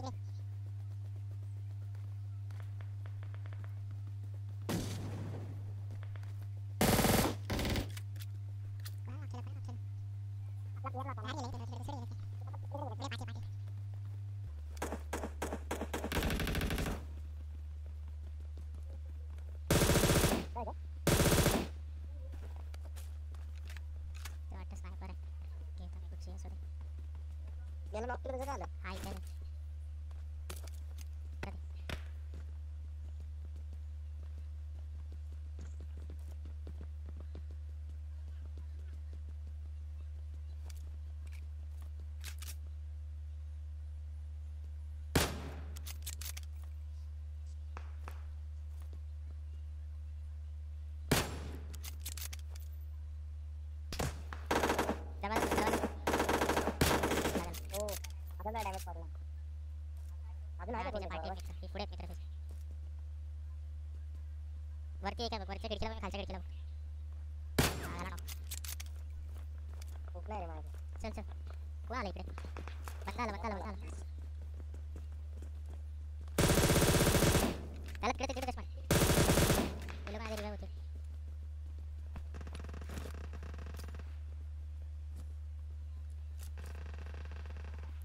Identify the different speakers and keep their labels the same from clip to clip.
Speaker 1: sini sniper.
Speaker 2: Kita ikut sini sudah. Dia. Hai.
Speaker 1: ಅದನ್ನ damage ಮಾಡಲ್ಲ ಅದನ್ನ ಹಾಗೆ ಬಂದೆ ಪಾರ್ಟಿ
Speaker 2: ಈ ಫುಡೆ ಮಿತ್ರ ಫಿಸ್ ವರ್ತಿ ಏಕ ವರ್ತಿ ಕಡಿಕಲ ಕಾಲ್ಚ
Speaker 1: ಕಡಿಕಲ
Speaker 2: ಆಗಲ್ಲ
Speaker 1: ನೋ ಹೋಗ್ಲೇ ಮಾಡ ಚಲ್ ಚಲ್ ಹೋಗಲ್ಲ ಇಕಡೆ ಬಂದಾಲ ಬಂದಾಲ ಬಂದಾಲ ಕಲಕ್ಕೆ ಕಡೆ ಕಡೆ ಕಷ್ಟ ಮಾಡಿ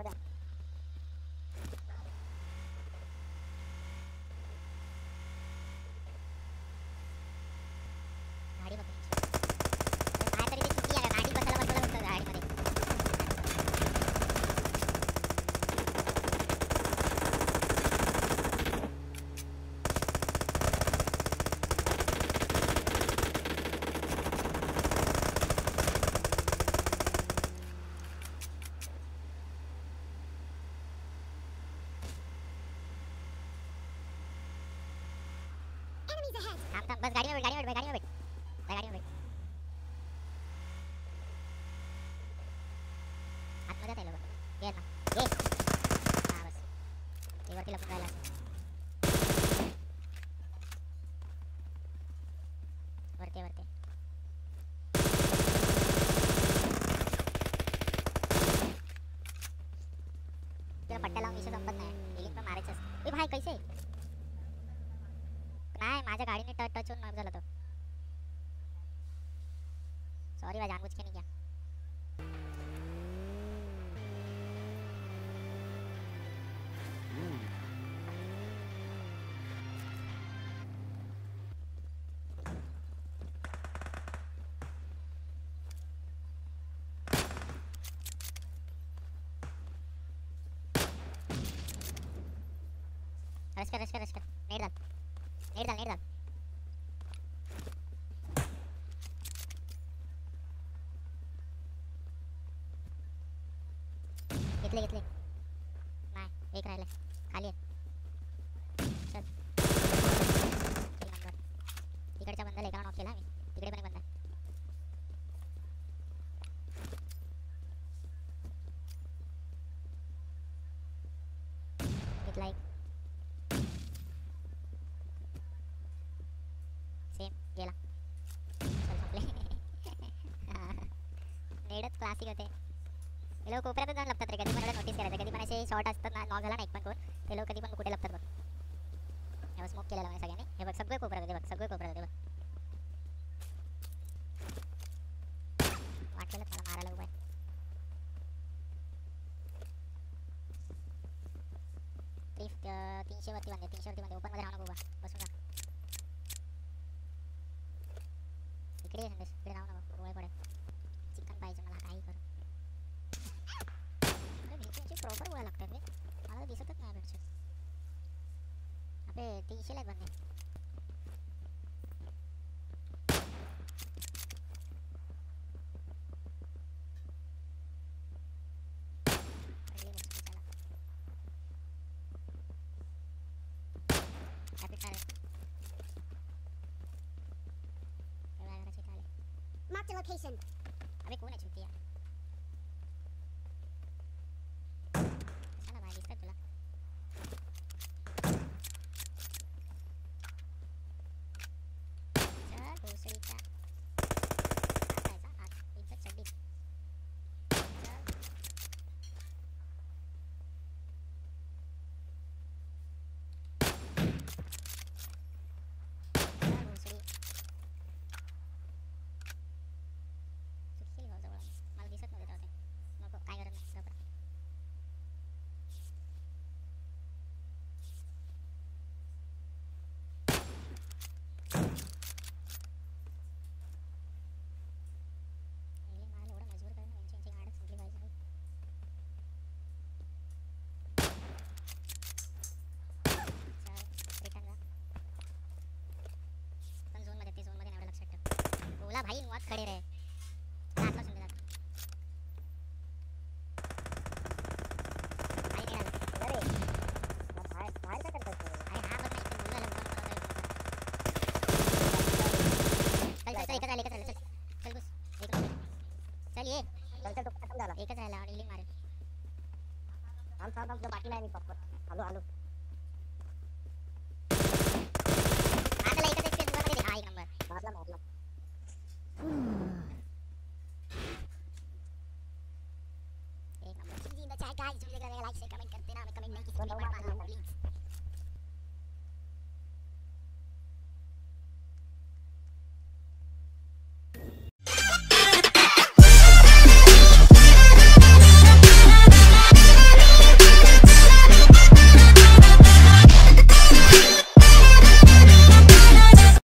Speaker 1: el. थांब थांब बस गाडीवर बैठ गाडीवर बैठ गाडीवर बैठ. त्या गाडीवर बैठ. आतमध्ये आहे लोक ये ना ये. हा बस. ते वरती लपून राहिला माझ्या गाडीने टच टच होऊन झाला तो. सॉरी भाई जानबूझ के नहीं किया रश कर रश कर रश कर. नेट डाल. नेट डाल नेट डाल. घेतले घेतले. नाही एक राहिले खाली आहे. चल. तिकडच्या बंदाला एका ऑफ केला मी. तिकडे पण बंदा आहे. घेतला एक. सेम गेला. चल संपले नेडच क्लासिक होते. हे लोक कोपऱ्यातच जाऊन लपतात रे कधी पण नोटीस करायचं कधी पण असे शॉर्ट असतात ना नॉक झाला ना एक पण कोण ते लोक कधी पण कुठे लपतात बघ हे स्मोक केलेला म्हणजे सगळ्यांनी हे बघ सगळे कोपऱ्यात होते बघ सगळे कोपऱ्यात होते बघ वाटलेलं मला मारायला उभा आहे ती अं, तीनशे वरती बांधे तीनशे वरती बांधे ओपन मध्ये राहू नको उभा बसून राहा इकडे ये संदेश इकडे राहू नको 그렇지 네 되게 실력 맞네
Speaker 3: Mark the location.
Speaker 1: À biết cú này chừng kia. Sao là bài đi Gracias. बोला भाई मुआत खडे रे. आतला सुंदर जात भाई नाही आलं
Speaker 2: अरे काय?
Speaker 1: अरे हा चल चल चल. एकच राहिलं एकच राहिलं. चल चल बस एक नंबर चल ये.
Speaker 2: चल चल तो खतम झाला.
Speaker 1: एकच राहिला आणि मारेल.
Speaker 2: थांब थांब थांब बाकी नाही मी पप्पा आलो आलो.
Speaker 1: shake,
Speaker 3: I'm in
Speaker 2: Cantina,
Speaker 3: make
Speaker 2: a
Speaker 3: make,
Speaker 2: make
Speaker 3: it,